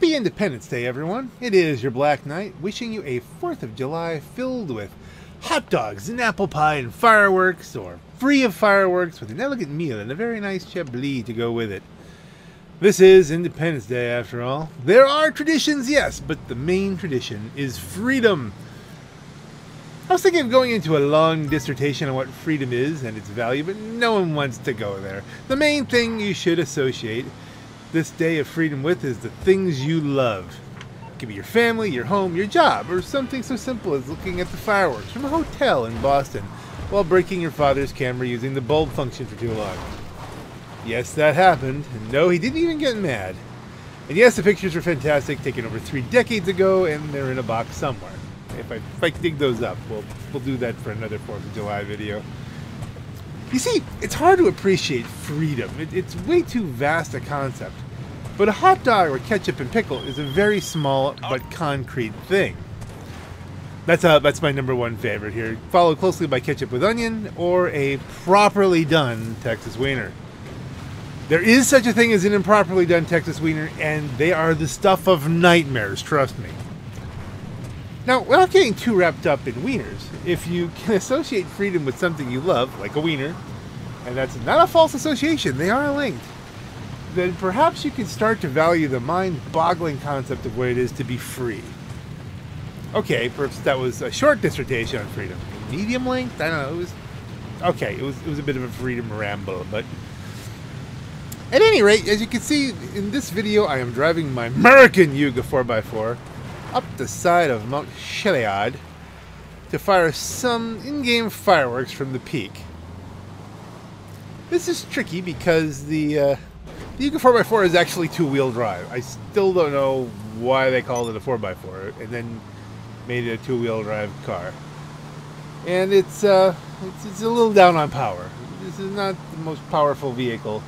Happy Independence Day, everyone. It is your Black Knight wishing you a 4th of July filled with hot dogs and apple pie and fireworks, or free of fireworks with an elegant meal and a very nice Chablis to go with it. This is Independence Day, after all. There are traditions, yes, but the main tradition is freedom. I was thinking of going into a long dissertation on what freedom is and its value, but no one wants to go there. The main thing you should associate this day of freedom with is the things you love. It could be your family, your home, your job, or something so simple as looking at the fireworks from a hotel in Boston while breaking your father's camera using the bulb function for too long. Yes, that happened, and no, he didn't even get mad. And yes, the pictures are fantastic, taken over three decades ago, and they're in a box somewhere. If I, if I dig those up, we'll, we'll do that for another 4th of July video. You see, it's hard to appreciate freedom. It, it's way too vast a concept. But a hot dog with ketchup and pickle is a very small but concrete thing. That's uh, that's my number one favorite here, followed closely by ketchup with onion or a properly done Texas wiener. There is such a thing as an improperly done Texas wiener, and they are the stuff of nightmares, trust me. Now, without getting too wrapped up in wieners, if you can associate freedom with something you love, like a wiener, and that's not a false association, they are linked, then perhaps you can start to value the mind boggling concept of what it is to be free. Okay, perhaps that was a short dissertation on freedom. Medium length? I don't know. It was okay. It was it was a bit of a freedom ramble, but at any rate, as you can see in this video, I am driving my American Youga 4x4 up the side of Mount Chiliad to fire some in-game fireworks from the peak. This is tricky because the uh, the Youga 4x4 is actually two-wheel drive. I still don't know why they called it a 4x4 and then made it a two-wheel drive car. And it's, uh, it's, it's a little down on power. This is not the most powerful vehicle.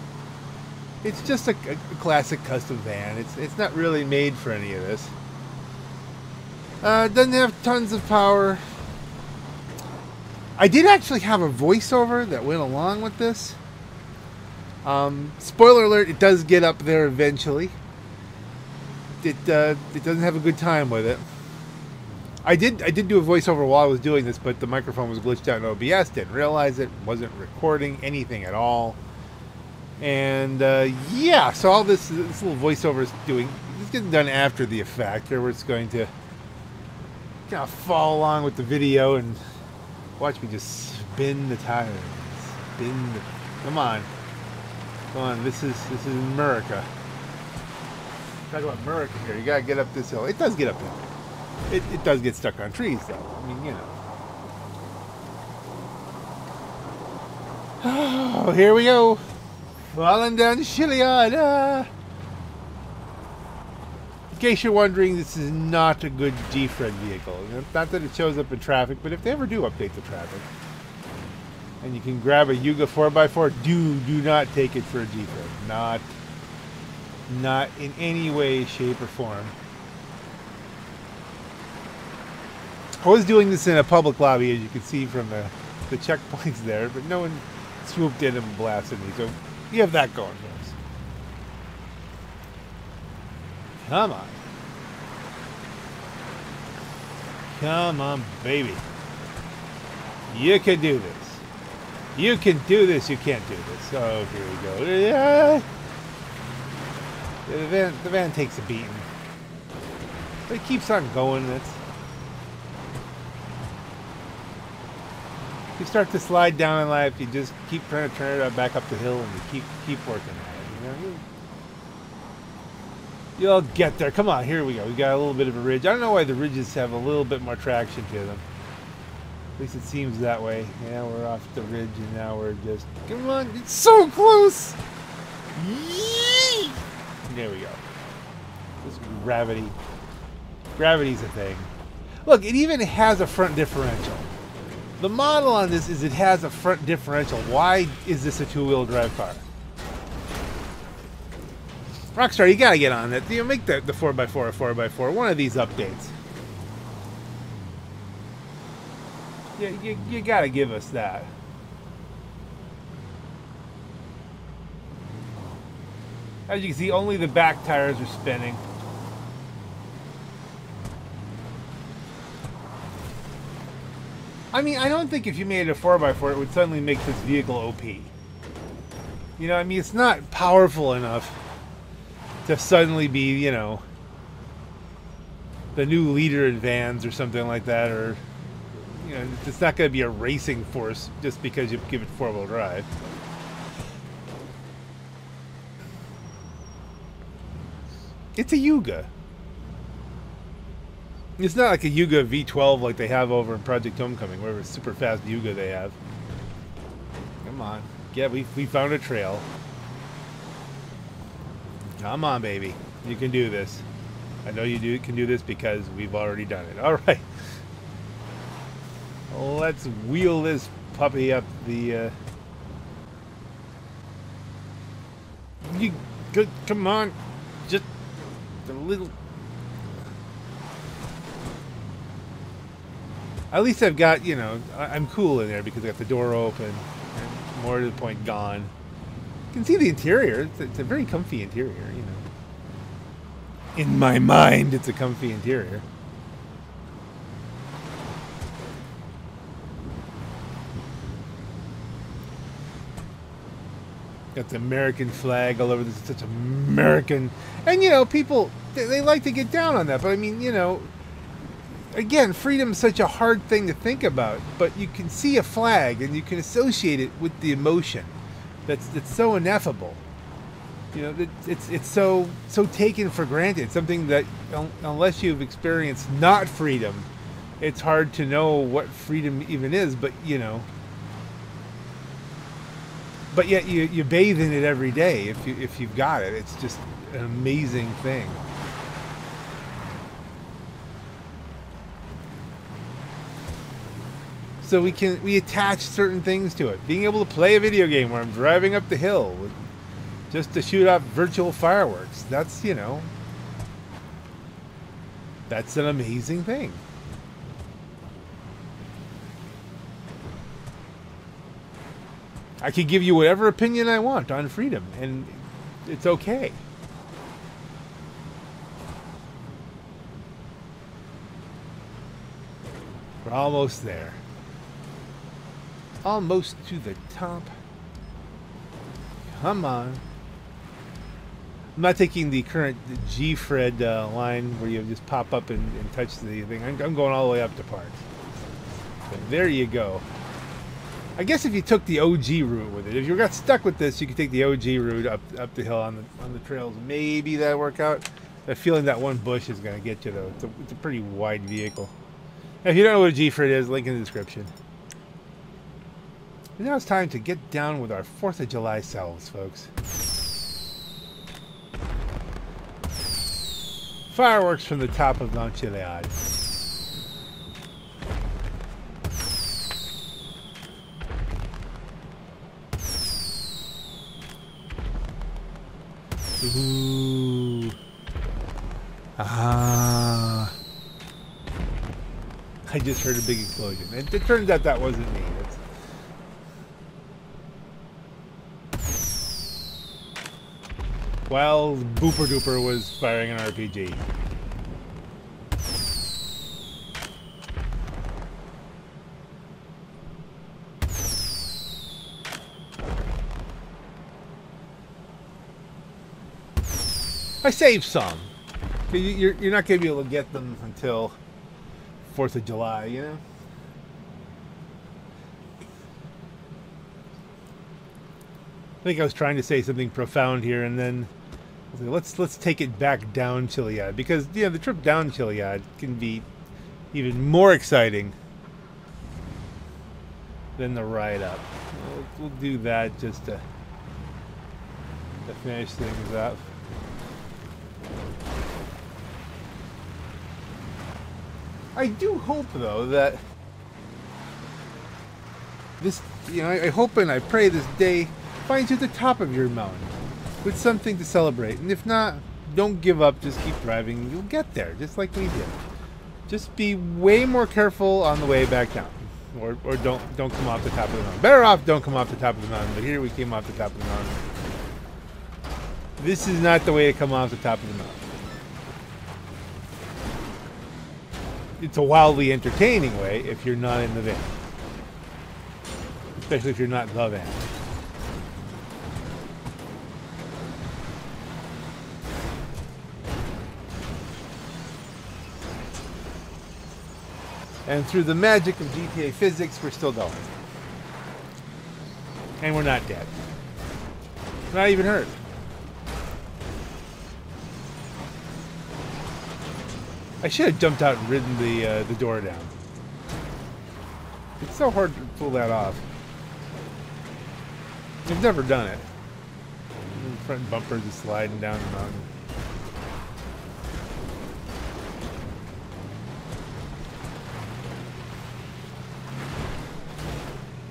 It's just a, a classic custom van. It's, it's not really made for any of this. Uh, doesn't have tons of power. I did actually have a voiceover that went along with this. Um, spoiler alert, it does get up there eventually. It, uh, it doesn't have a good time with it. I did I did do a voiceover while I was doing this, but the microphone was glitched out in OBS. Didn't realize it. Wasn't recording anything at all. And uh, yeah, so all this this little voiceover is doing. It's getting done after the effect, or it's going to of follow along with the video and watch me just spin the tires. Spin the. Come on. Come on. This is this is America. Talk about America here. You gotta get up this hill. It does get up hill. It, it does get stuck on trees, though. I mean, you know. Oh, here we go. Falling down the Chiliad. Ah. Case you're wondering, this is not a good G-Fred vehicle. Not that it shows up in traffic, but if they ever do update the traffic, and you can grab a Youga 4x4, do do not take it for a G-Fred. Not, not in any way, shape, or form. I was doing this in a public lobby, as you can see from the, the checkpoints there, but no one swooped in and blasted me, so you have that going for us. Come on. Come on, baby. You can do this. You can do this, you can't do this. Oh, here we go. Yeah. The van, the van takes a beating. But it keeps on going. That's you start to slide down in life, you just keep trying to turn it back up the hill, and you keep keep working at it. You know, you'll get there. Come on, here we go. We got a little bit of a ridge. I don't know why the ridges have a little bit more traction to them. At least it seems that way. Yeah, we're off the ridge, and now we're just come on. It's so close. Yee! There we go. This gravity. Gravity's a thing. Look, it even has a front differential. The model on this is it has a front differential. Why is this a two-wheel drive car? Rockstar, you gotta get on it. You know, make the, the 4x4 a 4x4, one of these updates. You, you, you gotta give us that. As you can see, only the back tires are spinning. I mean, I don't think if you made it a 4x4, it would suddenly make this vehicle OP. You know, I mean, it's not powerful enough to suddenly be, you know, the new leader in vans or something like that, or, you know, it's not going to be a racing force just because you give it four wheel drive. It's a Youga. It's not like a Youga V12 like they have over in Project Homecoming, it's super fast Youga they have. Come on. Yeah, we, we found a trail. Come on, baby. You can do this. I know you do can do this because we've already done it. All right. Let's wheel this puppy up the... Uh... You... Good, come on. Just a little At least I've got, you know, I'm cool in there because I got the door open. More to the point, gone. You can see the interior. It's, it's a very comfy interior, you know. In hmm. my mind, it's a comfy interior. Got the American flag all over this. It's such American. And, you know, people, they, they like to get down on that. But, I mean, you know, again, freedom is such a hard thing to think about, but you can see a flag and you can associate it with the emotion that's that's so ineffable. You know, it's it's so so taken for granted. Something that unless you've experienced not freedom, it's hard to know what freedom even is. But you know, but yet you you bathe in it every day if you if you've got it. It's just an amazing thing. So we can we attach certain things to it. Being able to play a video game where I'm driving up the hill with, just to shoot off virtual fireworks. That's you know, that's an amazing thing. I can give you whatever opinion I want on freedom, and it's okay. We're almost there. Almost to the top. Come on. I'm not taking the current G-Fred uh, line where you just pop up and, and touch the thing. I'm, I'm, going all the way up to parts. So there you go. I guess if you took the OG route with it, if you got stuck with this, you could take the OG route up up the hill on the on the trails. Maybe that work out. The feeling that one bush is going to get you though. It's a, it's a pretty wide vehicle. If you don't know what a G-Fred is, link in the description. And now it's time to get down with our 4th of July selves, folks. Fireworks from the top of Mount Chiliad. Ooh. Ah. I just heard a big explosion. It, it turns out that wasn't me. It's while Booper Duper was firing an RPG. I saved some. You're, you're not going to be able to get them until 4th of July, you know? I think I was trying to say something profound here, and then let's let's take it back down Chiliad because yeah, the trip down Chiliad can be even more exciting than the ride up. We'll, we'll do that just to to finish things up. I do hope though that this you know I, I hope and I pray this day finds you at the top of your mountain with something to celebrate. And if not, don't give up. Just keep driving. You'll get there, just like we did. Just be way more careful on the way back down. Or, or don't don't come off the top of the mountain. Better off don't come off the top of the mountain. But here we came off the top of the mountain. This is not the way to come off the top of the mountain. It's a wildly entertaining way if you're not in the van. especially if you're not the van. And through the magic of GTA physics, we're still going. And we're not dead. Not even hurt. I should have jumped out and ridden the uh, the door down. It's so hard to pull that off. I've never done it. The front bumpers is sliding down the mountain.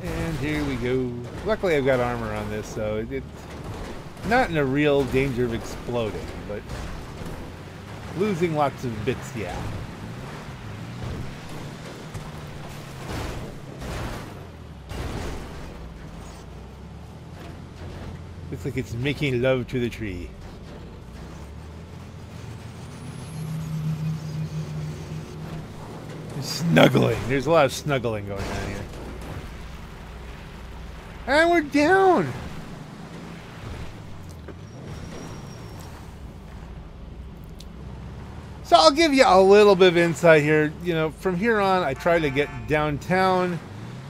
And here we go. Luckily I've got armor on this, so it's not in a real danger of exploding, but losing lots of bits, yeah. Looks like it's making love to the tree. Snuggling. There's a lot of snuggling going on here. And we're down! So I'll give you a little bit of insight here. You know, from here on, I try to get downtown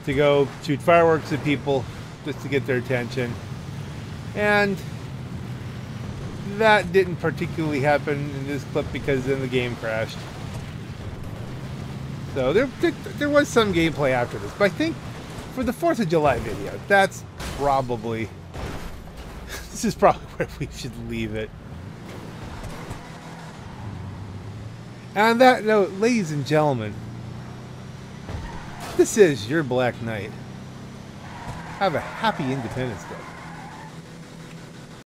to go shoot fireworks at people just to get their attention. And that didn't particularly happen in this clip because then the game crashed. So there, there, there was some gameplay after this, but I think for the 4th of July video, that's probably, this is probably where we should leave it. And on that note, ladies and gentlemen, this is your Black Knight. Have a happy Independence Day.